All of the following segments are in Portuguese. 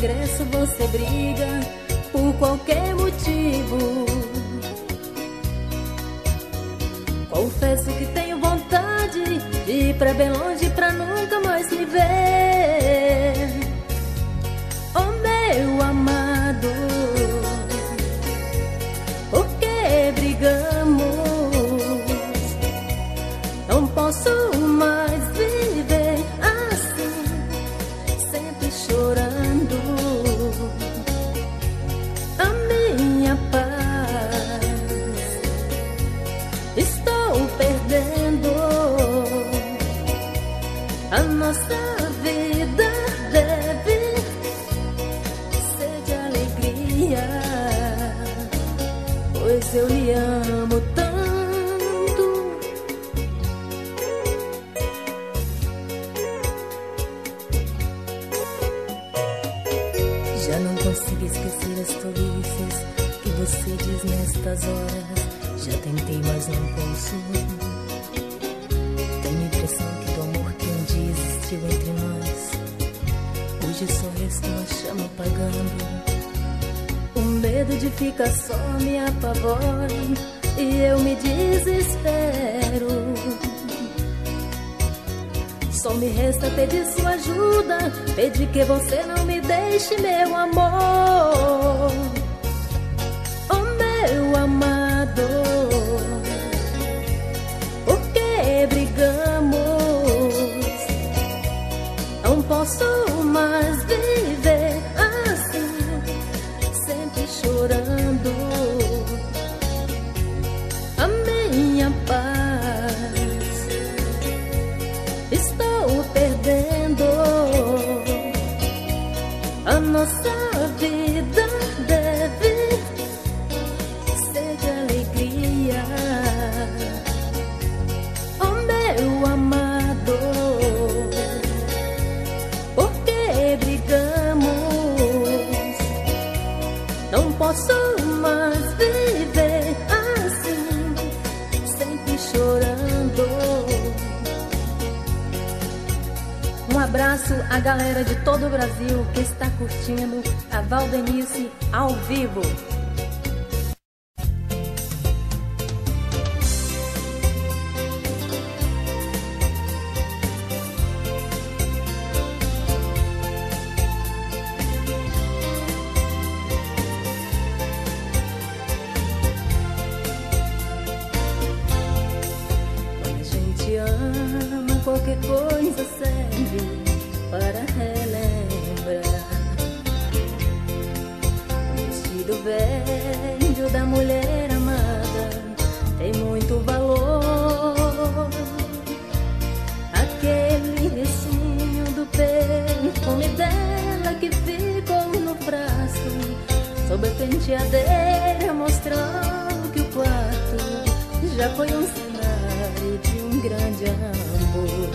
regresso, você briga por qualquer motivo. Confesso que tenho vontade de ir pra bem longe apagando. O medo de ficar só me apavora e eu me desespero. Só me resta pedir sua ajuda, pedir que você não me deixe, meu amor. À galera de todo o Brasil que está curtindo a Valdenice ao vivo. Quando a gente ama, qualquer coisa penteadeira mostrando que o quarto já foi um cenário de um grande amor.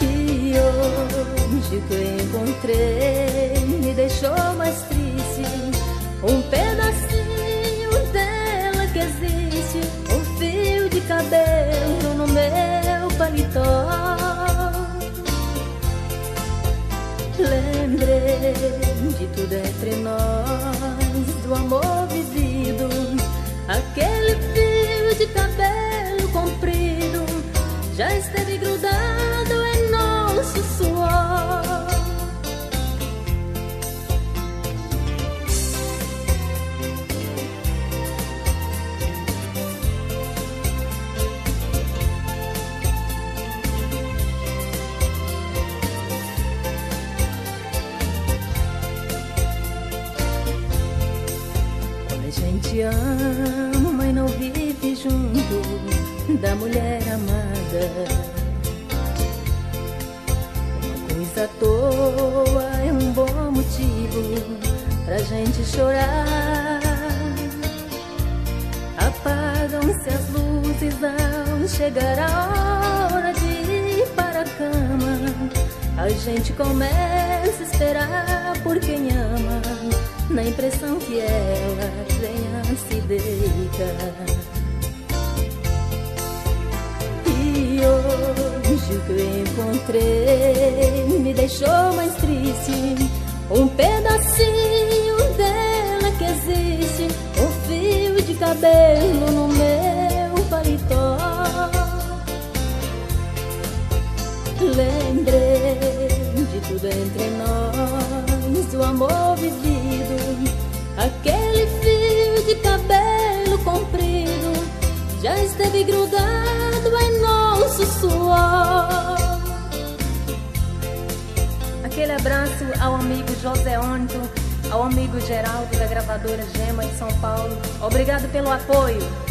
E hoje que eu encontrei me deixou mais triste. Um pedacinho dela que existe, um fio de cabelo no meu paletó. Lembrei tudo entre nós, do amor vivido, aquele fio de cabelo à toa é um bom motivo pra gente chorar. Apagam-se as luzes ao chegar a hora de ir para a cama. A gente começa a esperar por quem ama, na impressão que ela venha se deitar. O que eu encontrei me deixou mais triste. Um pedacinho dela que existe, um fio de cabelo no meu paletó. Lembrei de tudo entre nós, o amor vivido, aquele fio de cabelo comprido já esteve grudado suor. Aquele abraço ao amigo José Onto, ao amigo Geraldo da gravadora Gema em São Paulo. Obrigado pelo apoio.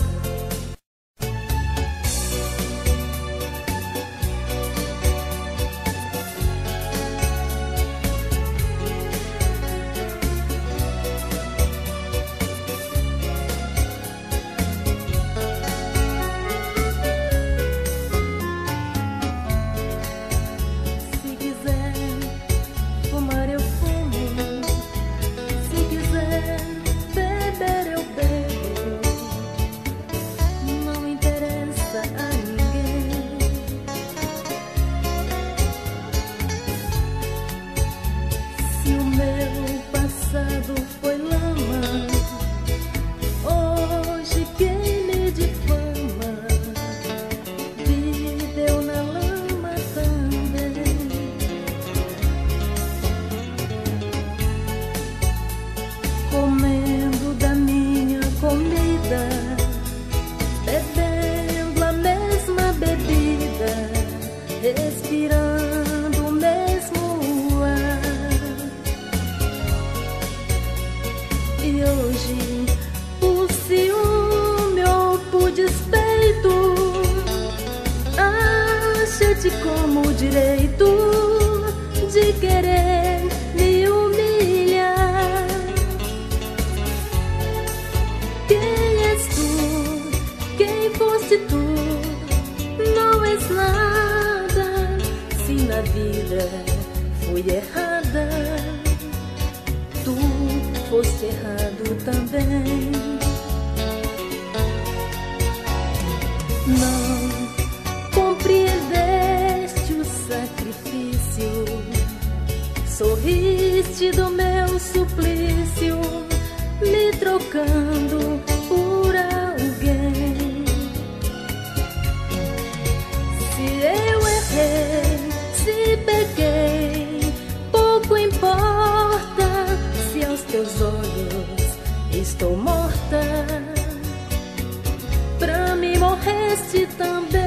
este também.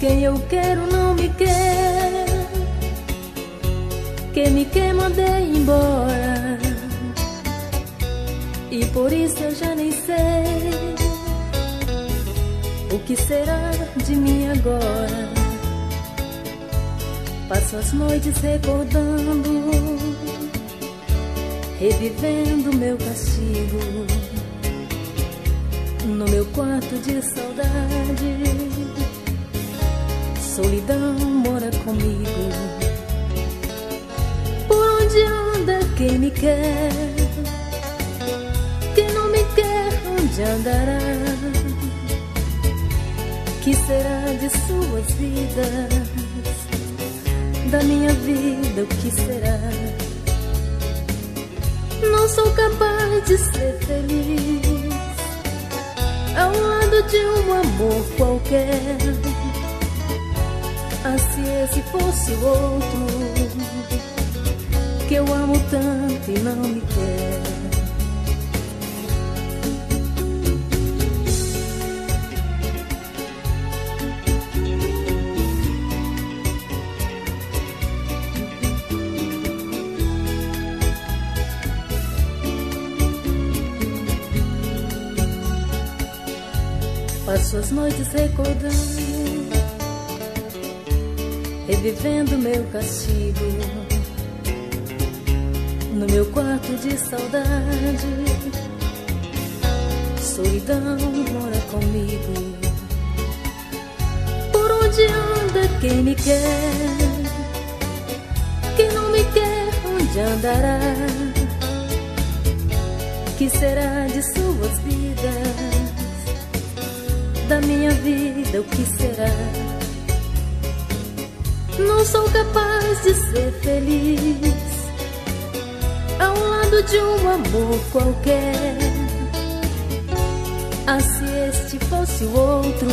Quem eu quero não me quer, que me quer mandei embora. E por isso eu já nem sei o que será de mim agora. Passo as noites recordando, revivendo meu castigo. No meu quarto de saudade, solidão mora comigo. Por onde anda quem me quer? Quem não me quer, onde andará? Que será de suas vidas? Da minha vida, o que será? Não sou capaz de ser feliz ao lado de um amor qualquer. Ah, se esse fosse o outro que eu amo tanto e não me quer. Passo as noites recordando, revivendo meu castigo. No meu quarto de saudade, solidão mora comigo. Por onde anda quem me quer? Quem não me quer, onde andará? Que será de suas vidas? da minha vida, o que será? Não sou capaz de ser feliz ao lado de um amor qualquer. Ah, se este fosse o outro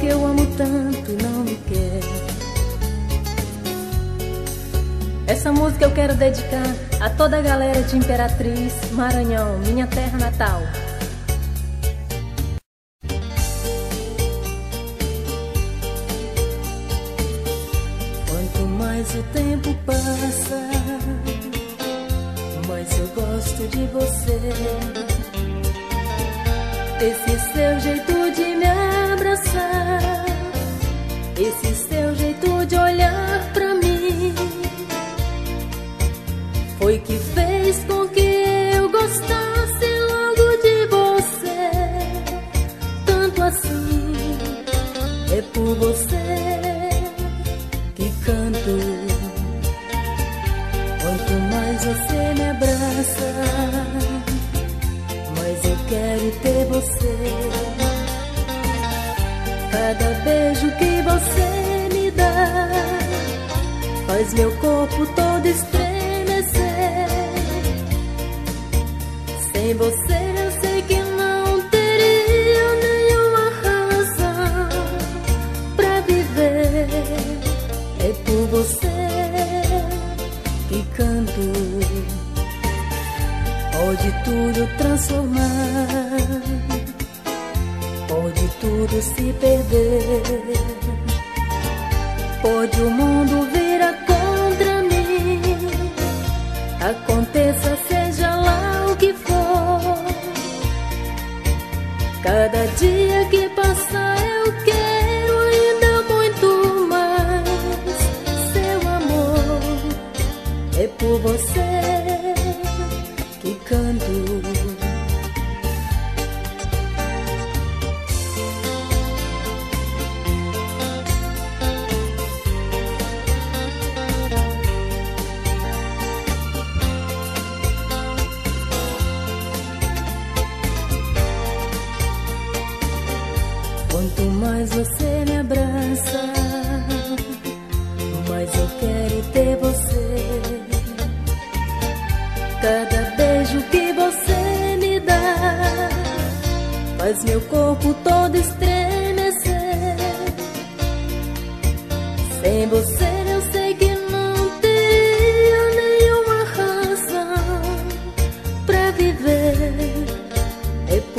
que eu amo tanto e não me quer. Essa música eu quero dedicar a toda a galera de Imperatriz, Maranhão, minha terra natal. Cada beijo que você me dá faz meu corpo todo estremecer. Sem você eu sei que não teria nenhuma razão pra viver. É por você que canto Pode tudo transformar, tudo se perder, pode o mundo virar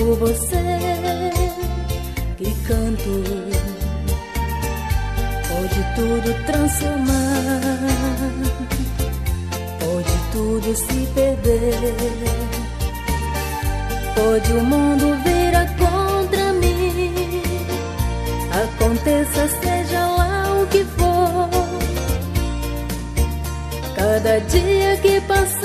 por você que canto. Pode tudo transformar, pode tudo se perder, pode o mundo virar contra mim. Aconteça, seja lá o que for, cada dia que passar.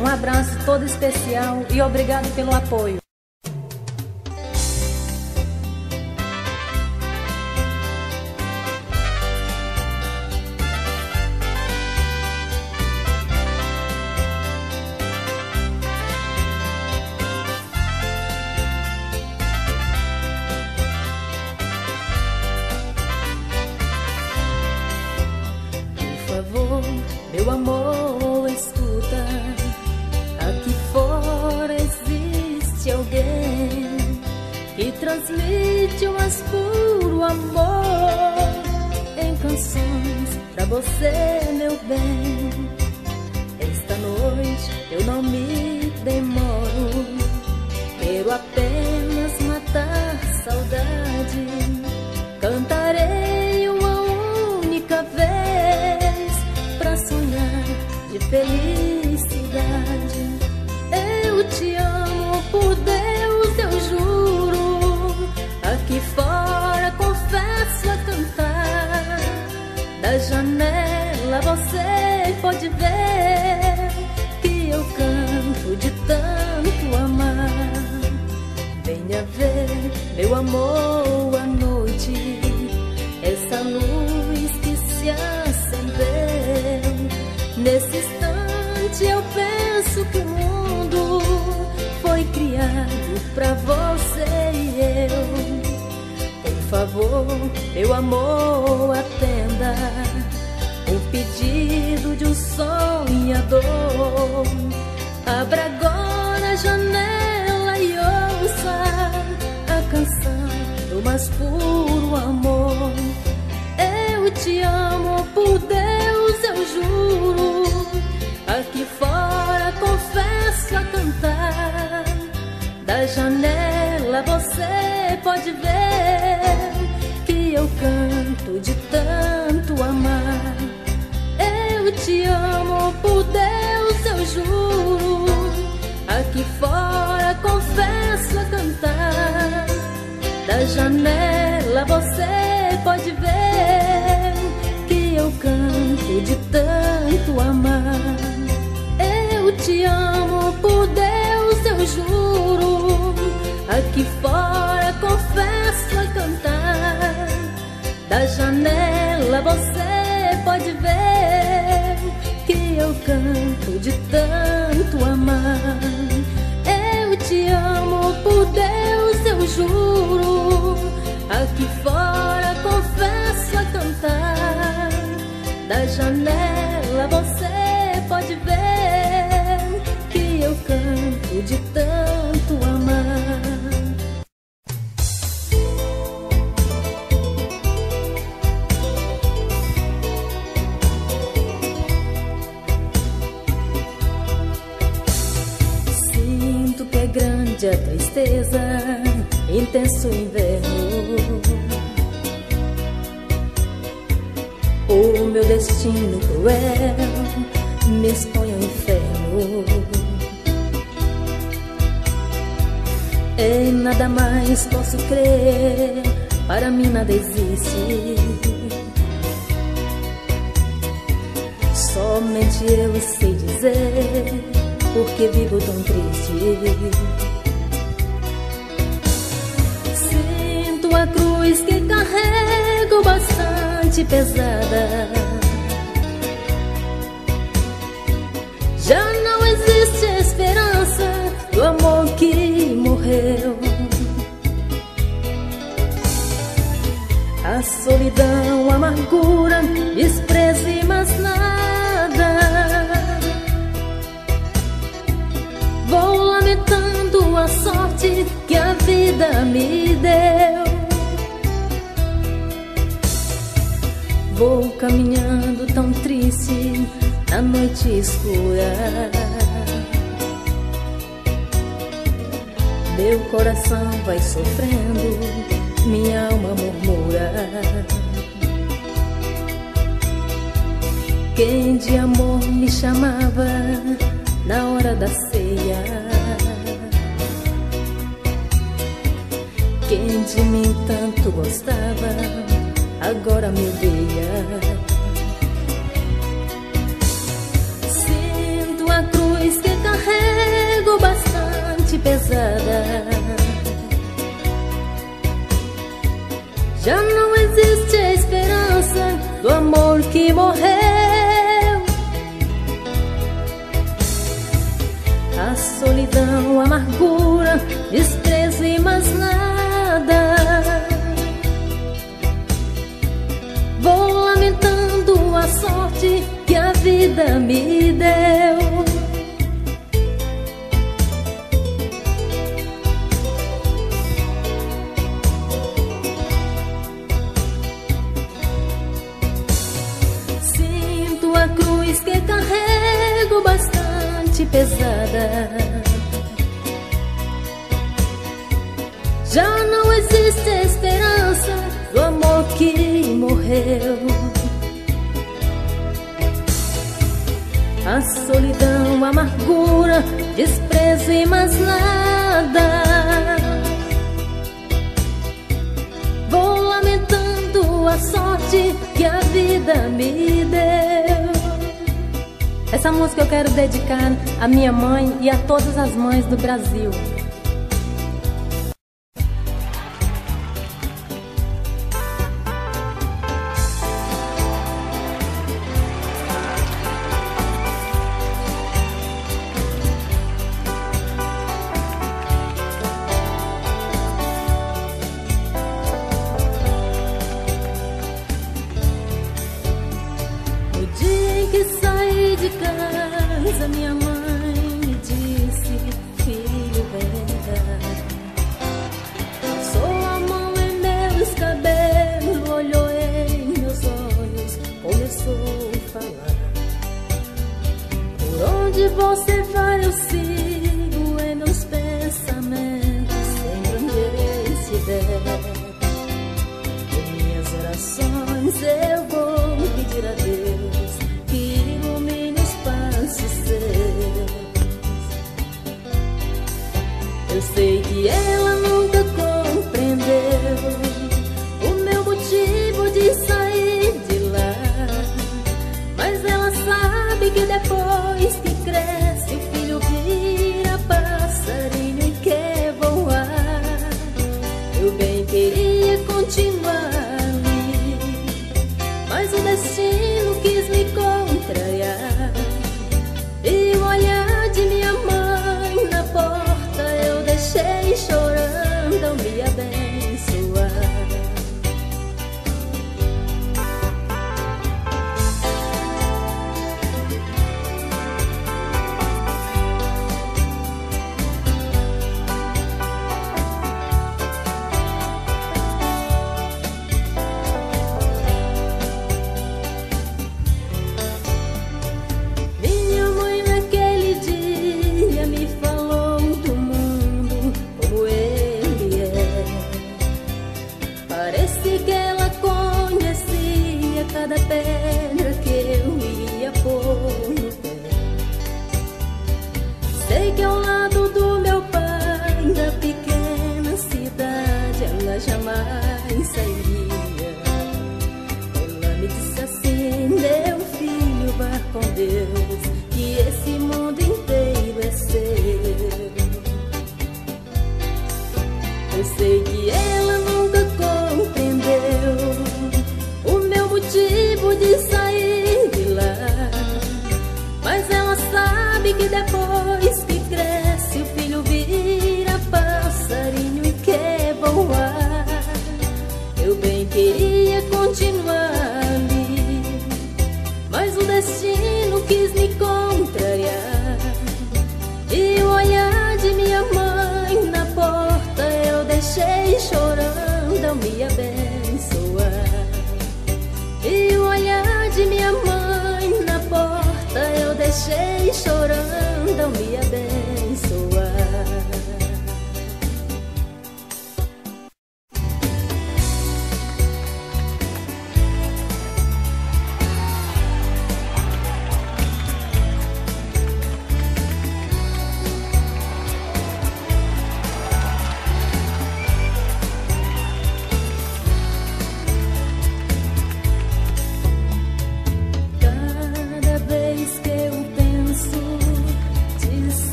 Um abraço todo especial e obrigado pelo apoio. Meu amor, a noite, essa luz que se acendeu. Nesse instante eu penso que o mundo foi criado pra você e eu. Por favor, meu amor, atenda o pedido de um sonhador. Puro amor. Eu te amo, por Deus eu juro. Aqui fora confesso a cantar. Da janela você pode ver que eu canto de tanto amar. Eu te amo, por Deus eu juro. Aqui fora confesso a cantar da janela. você pode ver que eu canto de tanto amar. Eu te amo, por Deus eu juro. Aqui fora confesso a cantar. Da janela você pode ver que eu canto de tanto mais posso crer, para mim nada existe. Somente eu sei dizer, porque vivo tão triste. Sinto a cruz que carrego bastante pesada. Quem de amor me chamava na hora da ceia? Quem de mim tanto gostava, agora me odeia. a cruz que carrego bastante pesada. Já não existe a esperança do amor. A amargura, desprezo e mais nada. Vou lamentando a sorte que a vida me deu. pesada. A solidão, a amargura, desprezo e mais nada. Vou lamentando a sorte que a vida me deu. Essa música eu quero dedicar à minha mãe e a todas as mães do Brasil.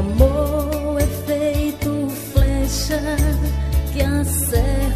amor é feito flecha que acerta.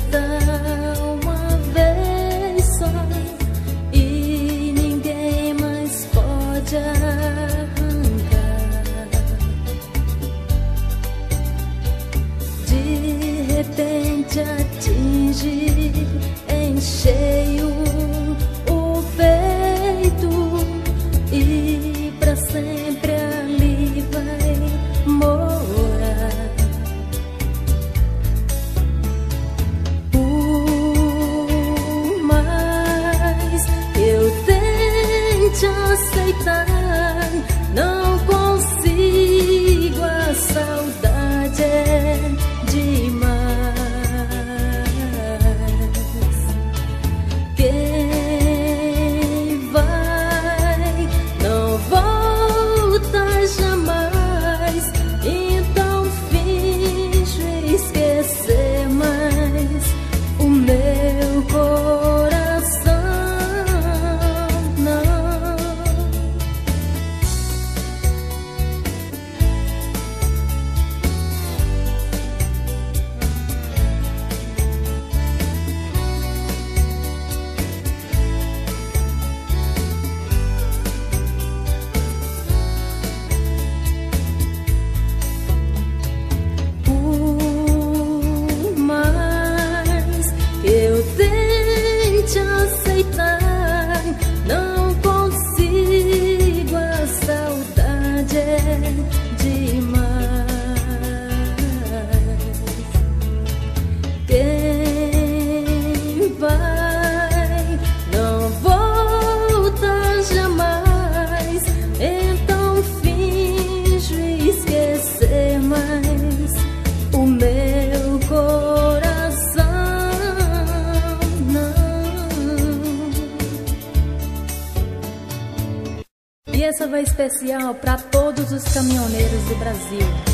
Especial para todos os caminhoneiros do Brasil.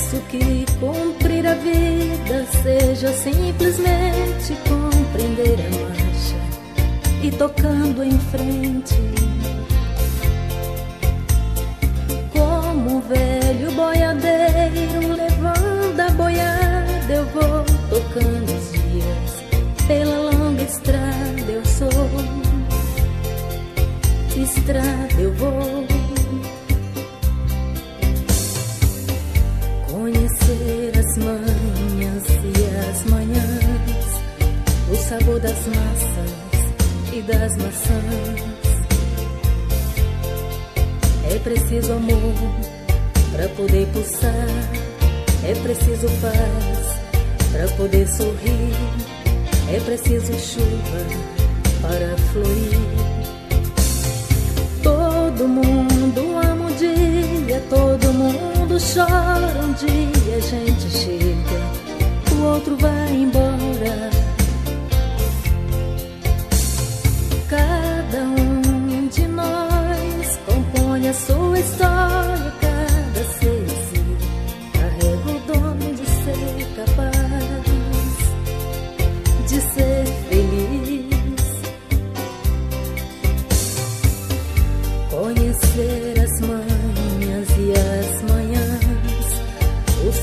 Penso que cumprir a vida seja simplesmente compreender a marcha e tocando em frente. Como um velho boiadeiro levando a boiada, eu vou tocando os dias pela longa estrada eu sou estrada eu vou sabor das massas e das maçãs é preciso amor para poder pulsar é preciso paz para poder sorrir é preciso chuva para florir. Todo mundo ama um dia, todo mundo chora um dia. A gente chega, o outro vai embora. Cada um de nós compõe a sua história. Cada ser carrega o dom de ser capaz.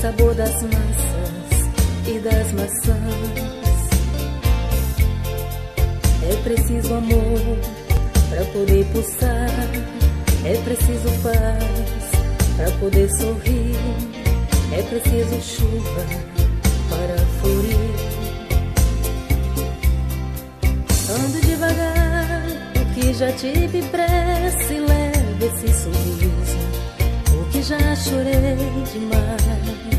sabor das massas e das maçãs. É preciso amor para poder pulsar, é preciso paz para poder sorrir, é preciso chuva para florir. Ando devagar, porque já tive pressa e leve esse sorriso, porque já chorei demais.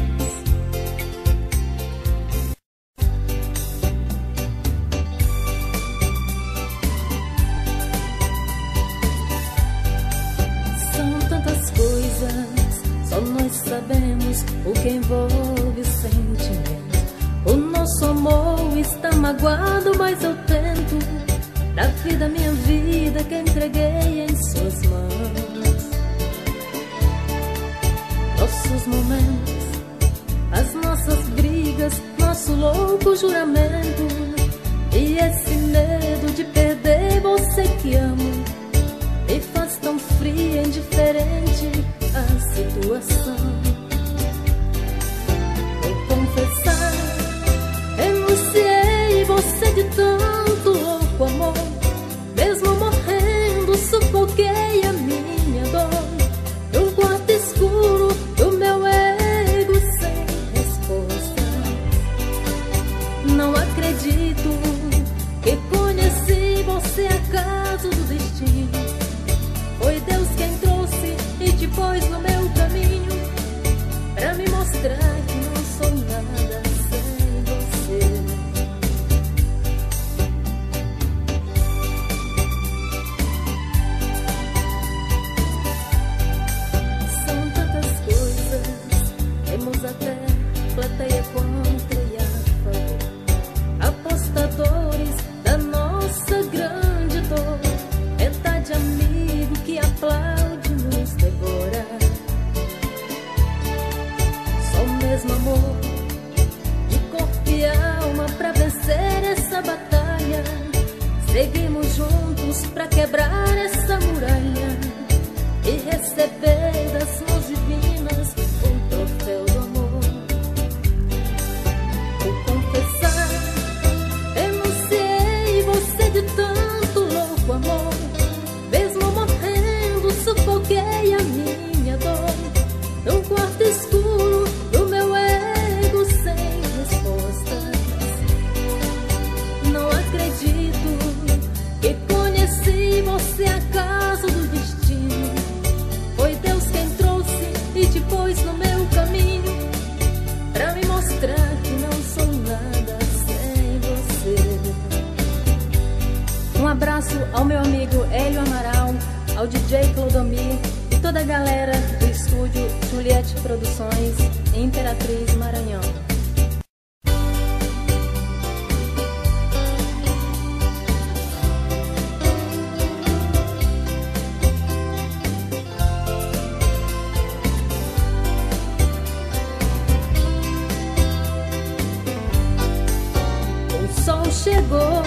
chegou,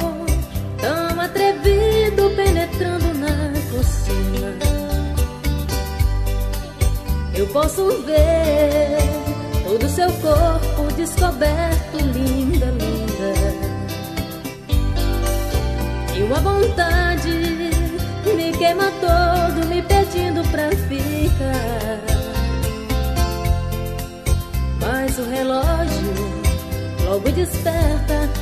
tão atrevido, penetrando na cocina. Eu posso ver todo o seu corpo descoberto, linda, linda. E uma vontade me queima todo, me pedindo pra ficar. Mas o relógio logo desperta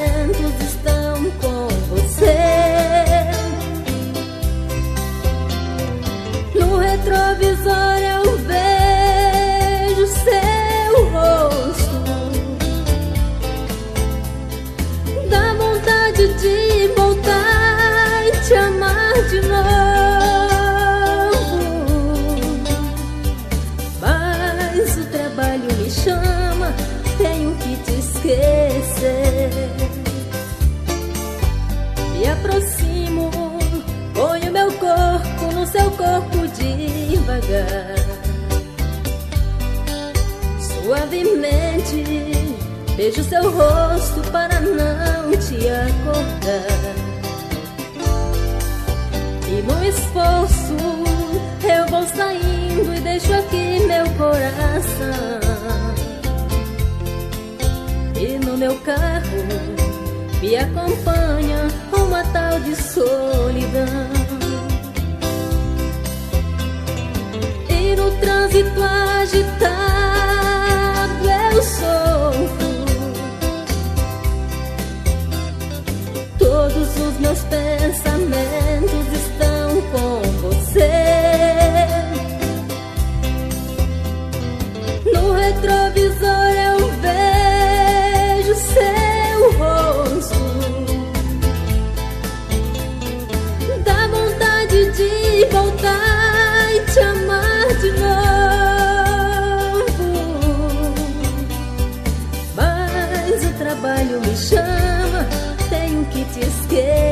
de novo. Mas o trabalho me chama, tenho que te esquecer. Me aproximo, ponho meu corpo no seu corpo devagar. Suavemente, beijo seu rosto para não te acordar deixo aqui meu coração. E no meu carro me acompanha uma tal de solidão. E no trânsito agitado que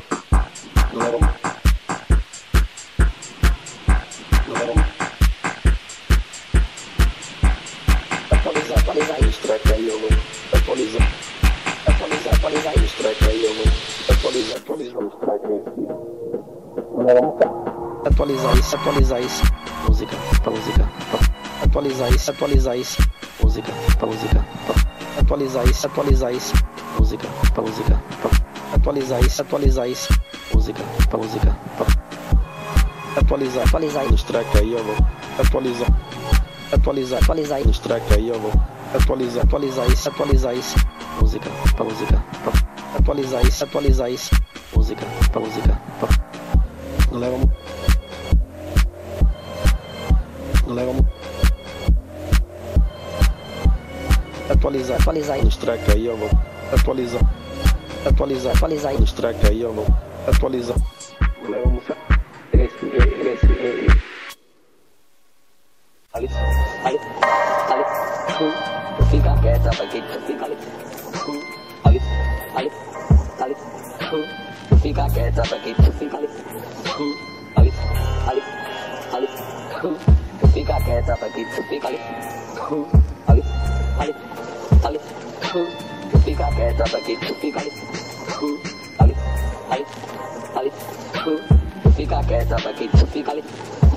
pra música, atualizar isso, atualizar isso, música, pra música, atualizar isso, atualizar isso, música, pra música, atualizar, atualizar os track aí, eu vou atualizar, atualizar, atualizar. Os track aí, eu vou atualizar, atualizar isso, atualizar isso, música, pra música, atualizar isso, atualizar isso, música, pra música, não leva atualizar, atualizar os track aí, ó, atualizar, atualizar, atualizar os track aí, ó, atualizar. Ali, ali, ali, tu fica quieta, porque tu fica ali, ali, ali, ali, tu fica quieta, porque tu fica ali, ali, ali, ali, tu fica quieta, porque tu fica alif hu उसी का कहता था कि छुपी का हु alif alif alif hu उसी का कहता था कि छुपी का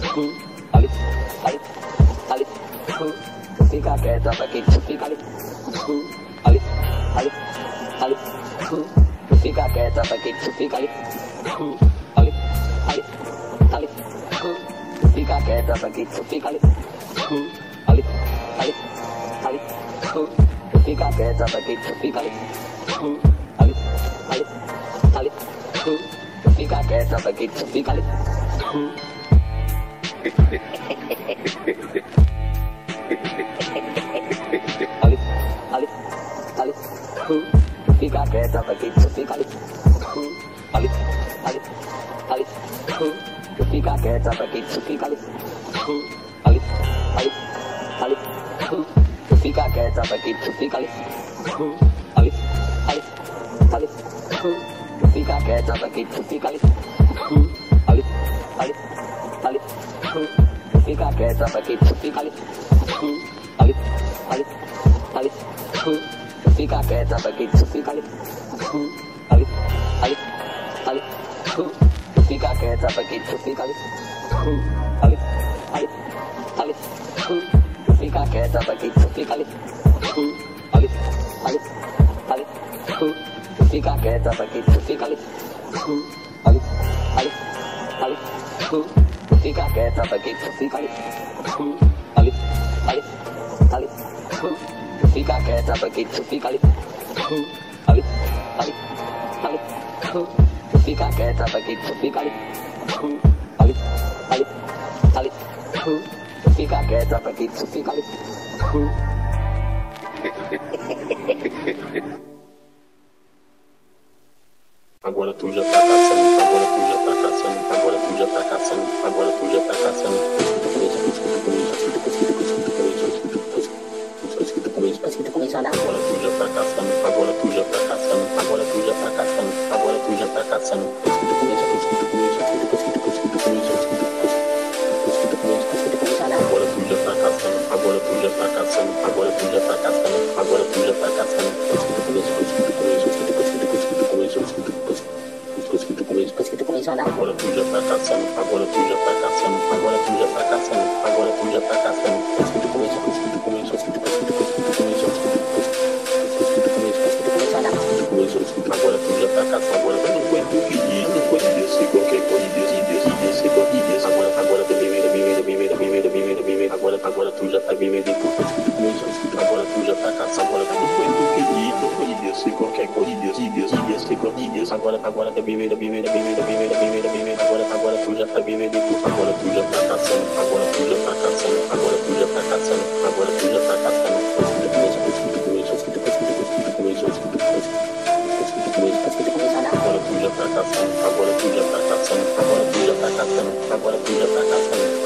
हु alif alif alif hu उसी का कहता था कि छुपी का हु alif alif alif hu उसी का कहता था कि छुपी का हु alif alif alif hu उसी का कहता था कि छुपी का हु alif alif alif hu fica quieta aqui, tu fica ali. Ali, ali, ali. Fica quieta aqui, tu fica ali. Ali, ali, ali. Tu fica quieta aqui, tu fica ali. Ali, ali, ali. Fica quieta aqui, tu fica ali. Ali, ali, ali. Tu fica quieta aqui, tu fica ali. Ali, ali, ali. Tu fica quieta aqui, tu fica ali. Ali, ali, ali. Tu fica quieta aqui, tu fica ali. Ali, ali, ali. Tu fica quieta aqui, tu fica ali. Ali, ali, ali. Aqui, tu fica ali. Ali, ali, ali. Tu fica quieta aqui, tu fica ali. Ali, ali, ali. Tu fica quieta aqui, tu fica ali. Ali, ali, ali. Tu fica quieta aqui, tu fica ali. Ali, ali, ali. Tu fica quieta aqui, Agora tu já tá caçando, agora tu já tá caçando, agora tu já tá caçando, agora tu já tá caçando. Agora tu já tá caçando, agora tu já tá caçando, agora tu já tá caçando, agora tu já tá caçando. Agora tu já tá caçando, agora tu já tá caçando. Agora tu já tá caçando, agora tu já tá caçando, agora tu já tá caçando, agora tu já tá caçando. Agora tu já tá caçando, agora tu não aguento que diz, não pode descer qualquer coisa, desce, desce, desce, pode descer. Agora, tá. Agora, agora tu já tá e tu Agora tu já tá caçando, agora tu que diz, não pode descer qualquer coisa, desce, desce, desce, pode descer. Agora, agora tá. Agora, agora tu já tá e tu Agora tu já tá caçando, agora tu já tá caçando, agora tu já tá caçando, agora tu já tá caçando. Agora tu já tá caçando, agora tu já tá caçando, agora tu já tá caçando, agora tu já tá caçando.